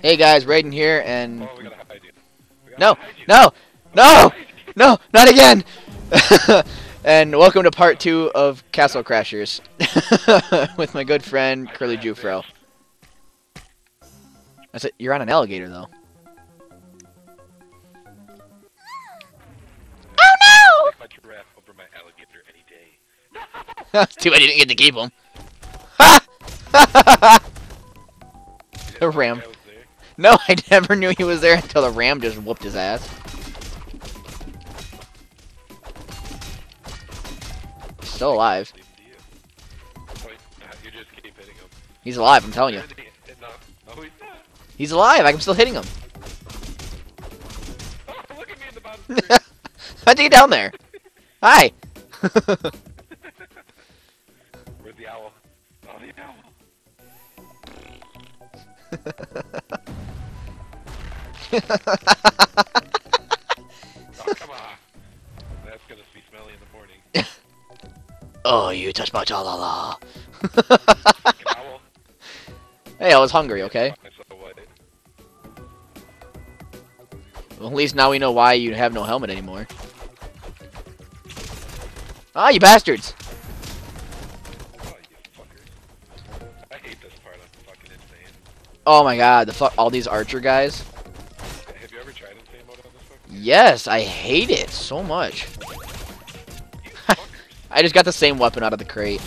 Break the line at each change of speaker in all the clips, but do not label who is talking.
Hey guys, Raiden here, and
Oh, we gotta you. We gotta
no,
you.
no, no, no, not again. and welcome to part two of Castle Crashers with my good friend Curly JewFro. That's it. You're on an alligator though. Oh
Take my giraffe over my alligator any day.
no! Too bad you didn't get to keep him. Ha! The ram.
I was there.
No, I never knew he was there until the ram just whooped his ass. He's still alive.
Leave it to you. Wait, you just keep hitting him.
He's alive, I'm telling you.
And he- and No, no, he's
alive, I'm still hitting him.
Look at me in the bottom screen.
How'd you get down there? Hi!
Where's the owl? Oh, the owl. Oh, come on. That's gonna be smelly in the morning.
oh, you touched my cha-la-la. Hey, I was hungry, okay? Well, at least now we know why you have no helmet anymore. Ah, you bastards!
Oh
my god, the fuck, all these archer guys.
Have you ever tried insane mode on this fucking?
Yes, I hate it so much. I just got the same weapon out of the crate.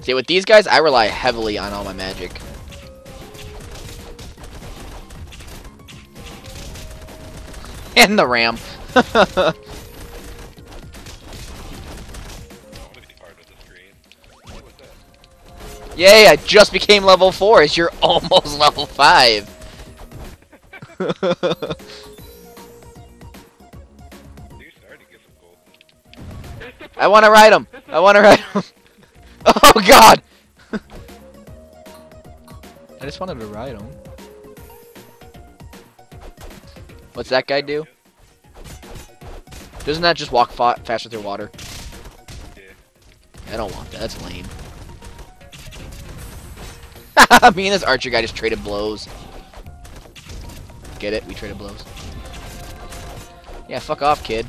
See, with these guys, I rely heavily on all my magic. And the ram. Yay, I just became level 4 as you're almost level 5.
You're starting to get some gold.
I want to ride him. I want to ride him. Oh god. I just wanted to ride him. What's that guy do? Doesn't that just walk fa faster through water? I don't want that. That's lame. Me and this archer guy just traded blows. Get it? We traded blows. Yeah, fuck off, kid.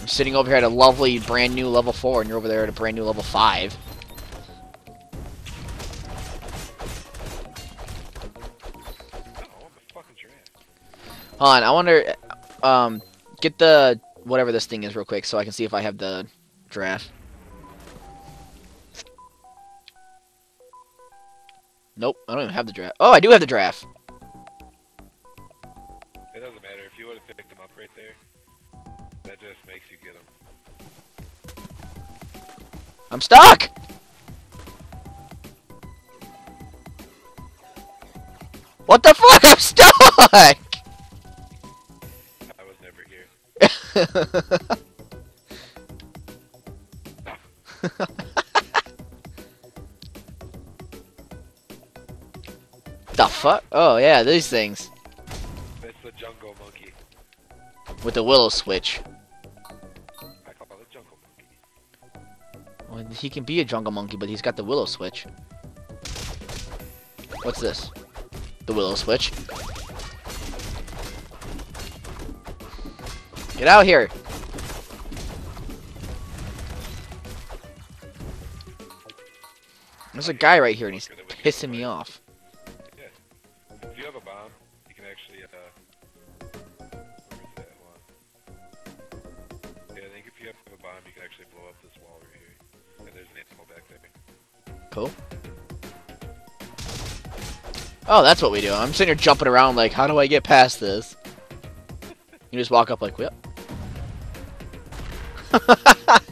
I'm sitting over here at a lovely brand new level 4 and you're over there at a brand new level 5.
Oh, I'm a fucking giraffe.
Hold on, I wonder um get the whatever this thing is real quick so I can see if I have the giraffe. Nope, I don't even have the giraffe. Oh, I do have the giraffe.
It doesn't matter. If you would have picked them up right there, that just makes you get them.
I'm stuck! What the fuck? I'm stuck!
I was never here.
the fuck? Oh yeah, these things.
It's the jungle monkey.
With the willow switch.
I call it jungle monkey.
Well, he can be a jungle monkey, but he's got the willow switch. What's this? The willow switch. Get out here! There's a guy right here and he's pissing me off. Cool. Oh, that's what we do. I'm sitting here jumping around like, how do I get past this? You just walk up like, yep.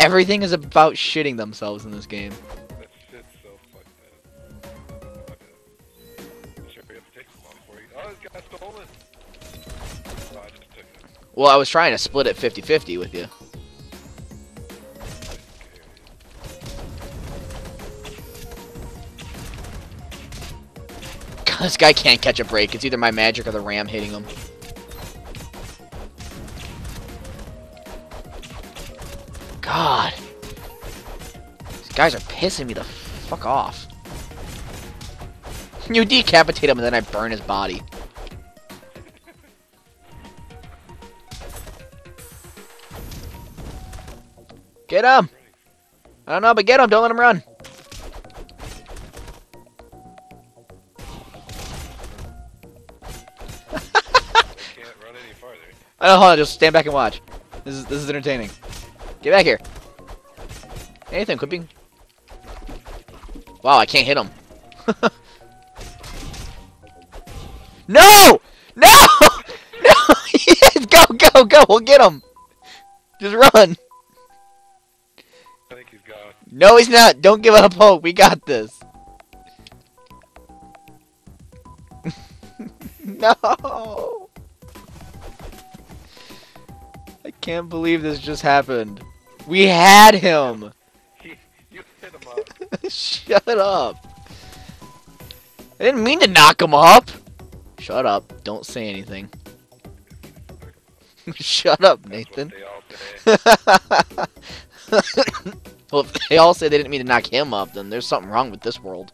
Everything is about shitting themselves in this game. Well, I was trying to split it 50-50 with you. this guy can't catch a break. It's either my magic or the ram hitting him. God. These guys are pissing me the fuck off. You decapitate him and then I burn his body. Get him! I don't know, but get him! Don't let him run! I don't oh, hold on, just stand back and watch. This is this is entertaining. Get back here. Anything, quit being. Wow, I can't hit him. no! No! No! yes, go, go, go! We'll get him! Just run! No, he's not! Don't give up hope! We got this! no! I can't believe this just happened. We had him!
He, you hit him up.
Shut up. I didn't mean to knock him up. Shut up. Don't say anything. Shut up, Nathan.
What they all say.
well, if they all say they didn't mean to knock him up, then there's something wrong with this world.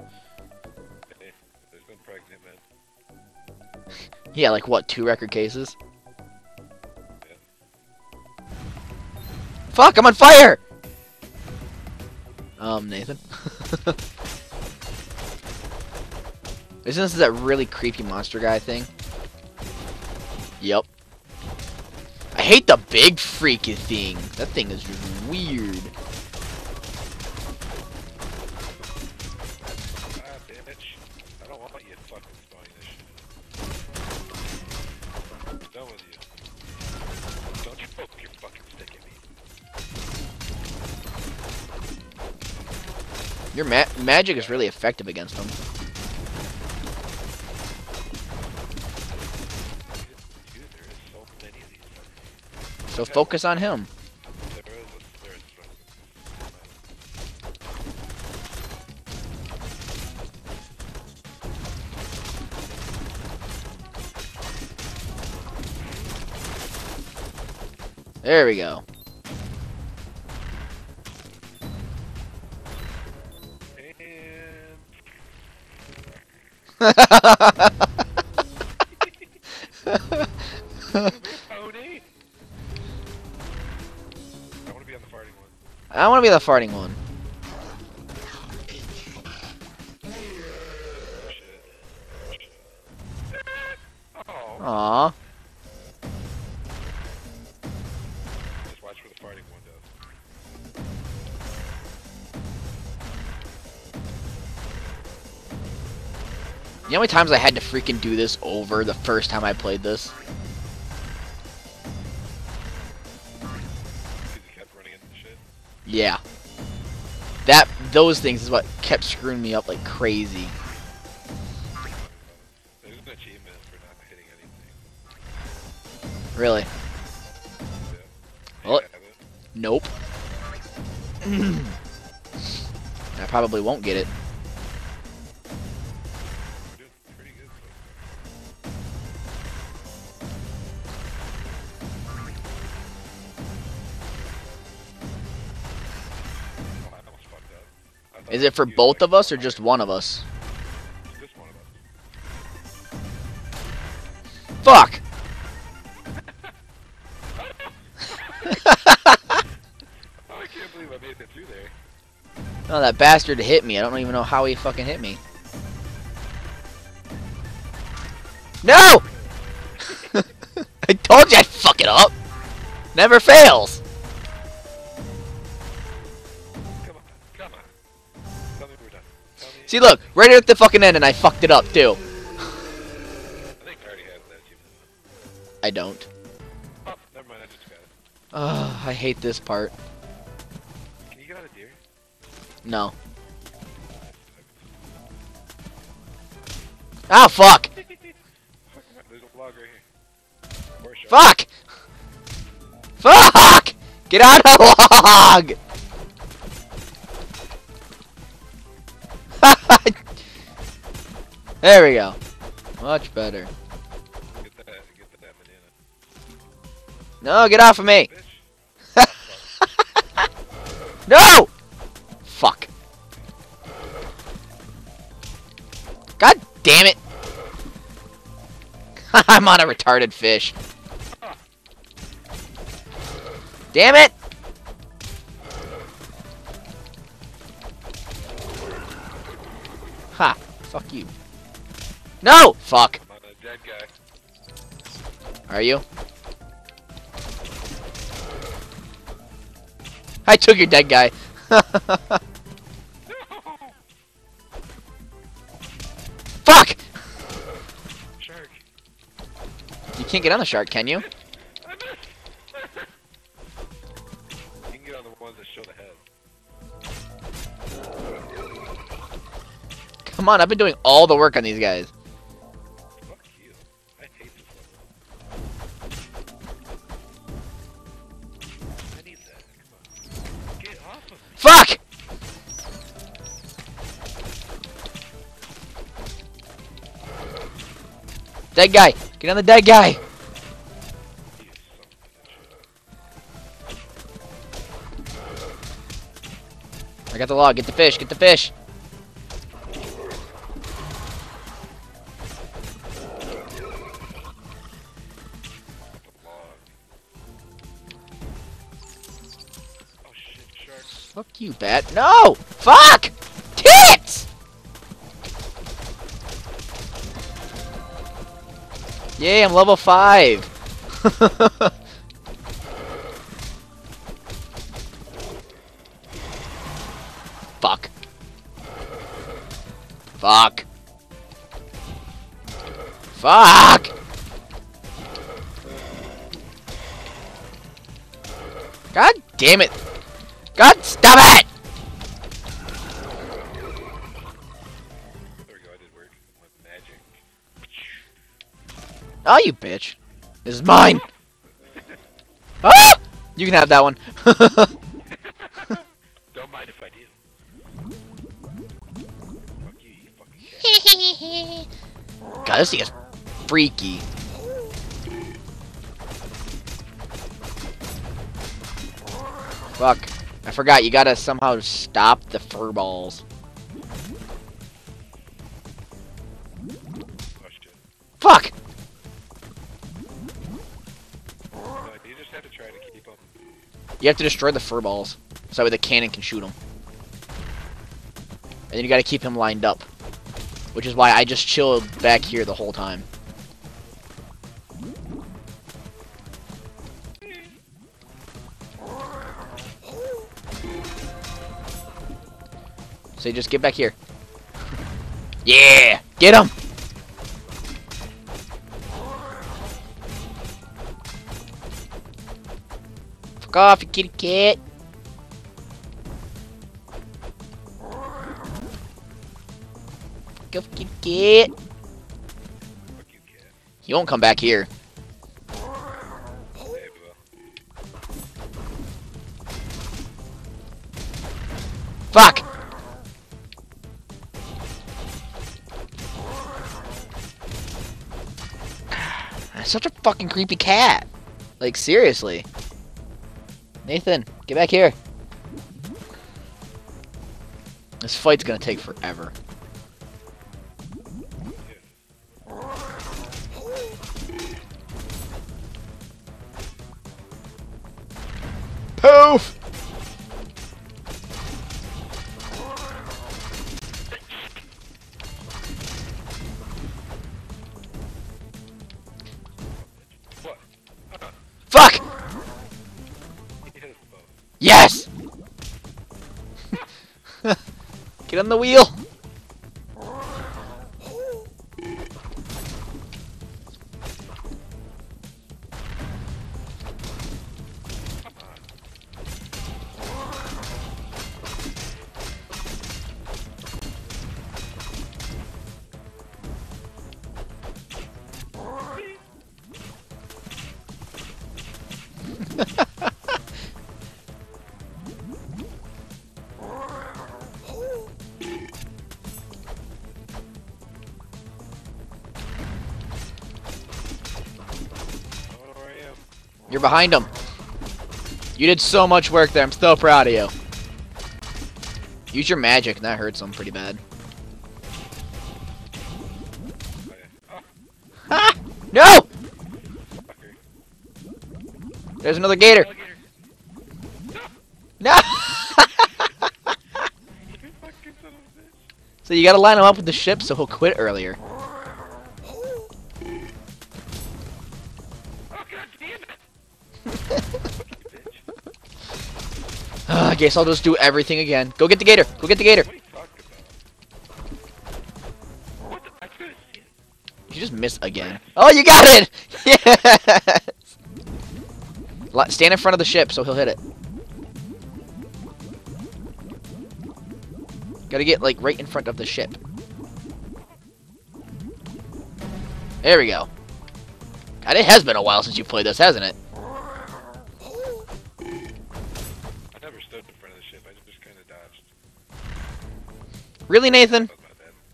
Hey, There's been pregnant men.
Yeah, like what, two record cases? Fuck, I'm on fire! Um, Nathan. Isn't this that really creepy monster guy thing? Yep. I hate the big freaky thing. That thing is weird. Ma magic is really effective against them.
So
focus on him.
There
we go.
Pony! I want to be on the farting one.
I want to be the farting one.
Oh,
You know how many times I had to freaking do this over the first time I played this?
Kept running into shit.
Yeah. That, those things is what kept screwing me up like crazy.
There's an achievement for not hitting anything.
Really.
Yeah.
Well,
You have it.
Nope. I probably won't get it. Is it for both of us or just one of us?
One of us.
Fuck!
Oh, I can't believe I made it through there.
Oh, that bastard hit me. I don't even know how he fucking hit me. No! I told you I'd fuck it up! Never fails! See, look, right at the fucking end, and I fucked it up, too.
I
don't.
Oh, never mind. I just got it.
Ugh, I hate this part.
Can you get out of deer?
No. Ah, fuck!
A shark.
Fuck! Fuck! Get out of the log! there we go. Much better.
Get that, get that banana.
No, get off of me! No! Fuck. God damn it! I'm on a retarded fish. Damn it! Fuck you. No! Fuck.
I'm a dead guy.
Are you? I took your dead guy. Fuck!
Shark.
You can't get on the shark, can you? Come on, I've been doing all the work on these guys.
Fuck!
Dead guy! Get on the dead guy! I got the log. Get the fish. Get the fish. You. No! Fuck! Tits! Yay, I'm level 5. Fuck. Fuck. Fuck! God damn it! Oh, you bitch. This is mine! Ah! You can have that one.
Don't mind if I do. Fuck you, you fucking.
God, this thing is freaky. Fuck. I forgot, you gotta somehow stop the fur
You have to
destroy the fur balls. So that way the cannon can shoot them. And then you gotta keep him lined up. Which is why I just chilled back here the whole time. So you just get back here. Yeah! Get him! Off, you kitty cat! Go kitty cat!
You.
He won't come back here. Fuck! That's such a fucking creepy cat. Like, seriously. Nathan, get back here. This fight's gonna take forever. You're behind him. You did so much work there. I'm so proud of you. Use your magic, that hurts him pretty bad. Ha! No! There's another gator. No! So you gotta line him up with the ship so he'll quit earlier. Guess I'll just do everything again. Go get the gator. Go get the gator.
You
just missed again. Oh, you got it! Li- Stand in front of the ship so he'll hit it. Gotta get, like, right in front of the ship. There we go. God, it has been a while since you played this, hasn't it? Really, Nathan?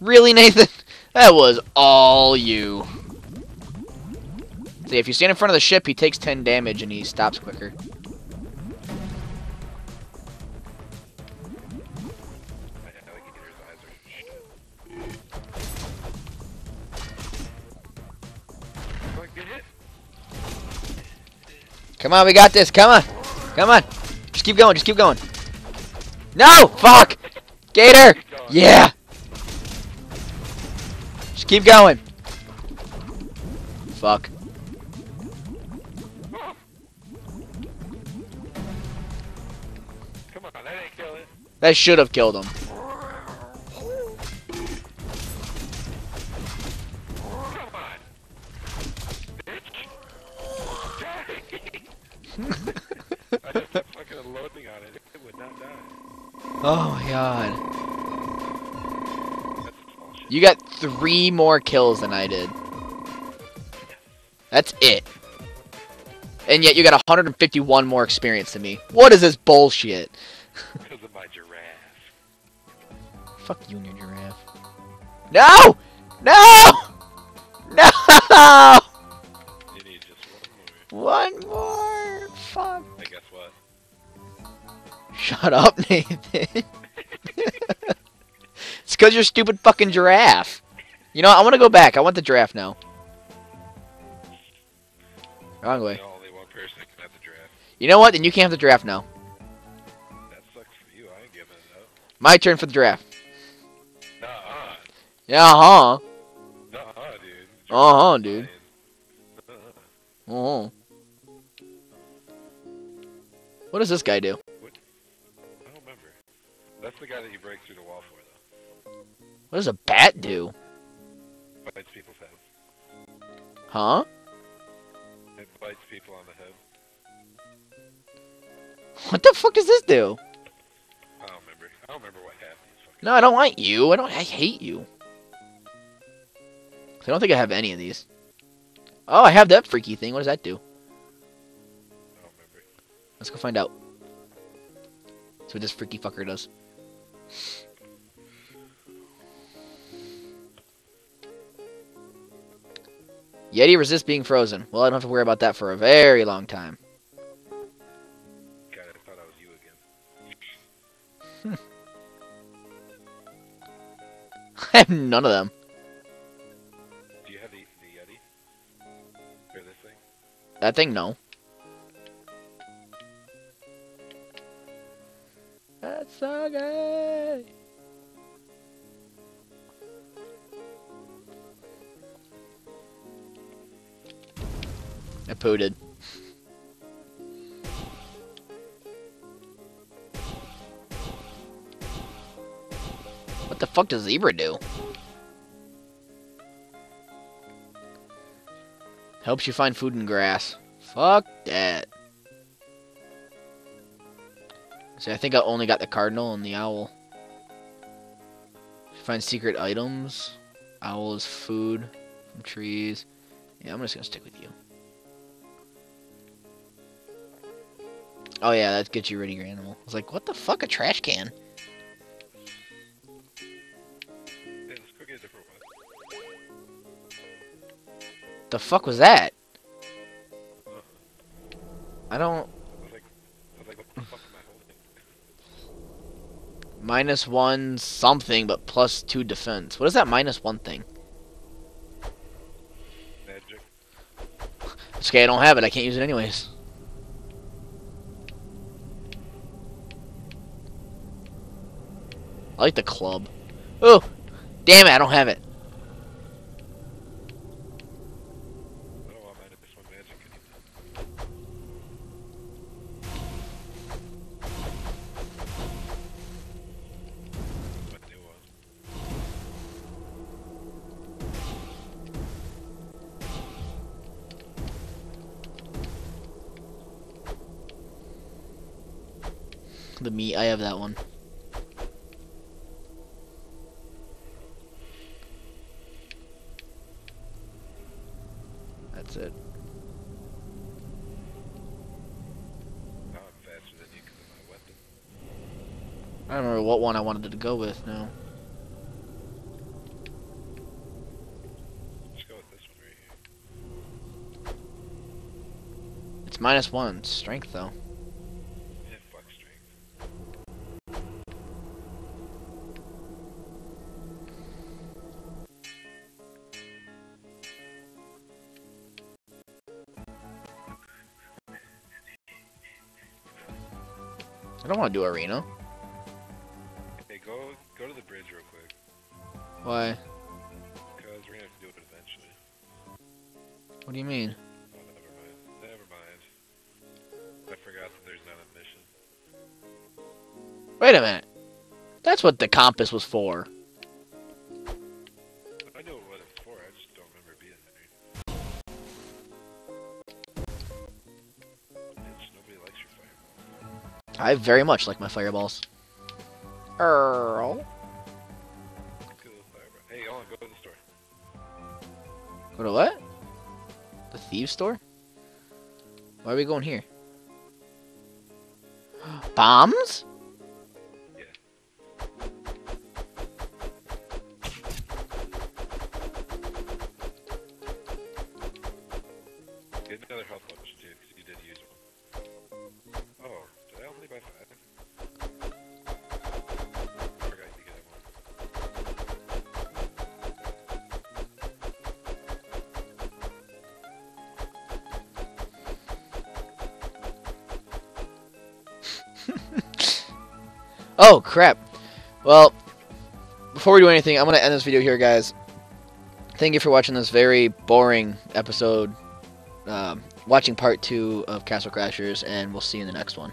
Really, Nathan? That was all you. See, if you stand in front of the ship, he takes 10 damage and he stops quicker. Come on, we got this. Come on. Come on. Just keep going. Just keep going. No! Fuck! Gator! Yeah! Just keep going. Fuck.
Come on, that ain't kill it.
That should have killed him. Three more kills than I did. That's it. And yet you got 151 more experience than me. What is this bullshit?
Because of my giraffe.
Fuck you and your giraffe. No! No! No!
You need just one more.
One more. Fuck.
And guess what?
Shut up, Nathan. it's because you're stupid fucking giraffe. You know, what? I want to go back. I want the giraffe now. Wrong way.
No, only one person can have the giraffe.
You know what? Then you can't have the giraffe now.
That sucks for you. I ain't giving it up.
My turn for the giraffe.
Nuh-uh.
Yeah, huh?
Nuh-uh, dude.
Uh-huh, dude.
Nuh-uh.
Uh-huh. What does this guy do? What?
I don't remember. That's the guy that you break through the wall for, though.
What does a bat do?
Bites people's heads.
Huh?
It bites people on the head.
What the fuck does this do?
I don't remember. I don't remember what.
No, I don't want you. I don't. I hate you. I don't think I have any of these. Oh, I have that freaky thing. What does that do?
I don't remember.
Let's go find out. That's what this freaky fucker does. Yeti resists being frozen. Well, I don't have to worry about that for a very long time.
God, I thought I was you again.
I have none of them.
Do you have the, the Yeti? Or this thing?
That thing, no. That's so gay. I pooted. What the fuck does zebra do? Helps you find food and grass. Fuck that. See, I think I only got the cardinal and the owl. Find secret items. Owl is food from trees. Yeah, I'm just gonna stick with you. Oh yeah, that gets you rid of your animal. I was like, what the fuck, a trash can?
Yeah, let's go get a.
The fuck was that? Uh-huh. I don't.
I like, I like, what the fuck am I holding?
Minus one something, but plus two defense. What is that minus one thing?
Magic.
It's okay, I don't have it. I can't use it anyways. I like the club. Oh, damn it! I don't have it. The meat. I have that one. That's it.
Now I'm faster than you because of my weapon.
I don't remember what one I wanted to go with now.
Just go with this one right here.
It's minus one strength though.
Yeah, fuck strength.
I don't want to do arena. Why?
Because we're gonna have to do it eventually.
What do you mean?
Oh, never mind. Never mind. I forgot that there's not a mission.
Wait a minute. That's what the compass was for.
I know what it's for, I just don't remember being there. Bitch, nobody likes your fireball.
I very much like my fireballs. Earl.
Go to
what? The thieves store? Why are we going here? Bombs? Oh, crap. Well, before we do anything, I'm going to end this video here, guys. Thank you for watching this very boring episode. Um, watching part two of Castle Crashers, and we'll see you in the next one.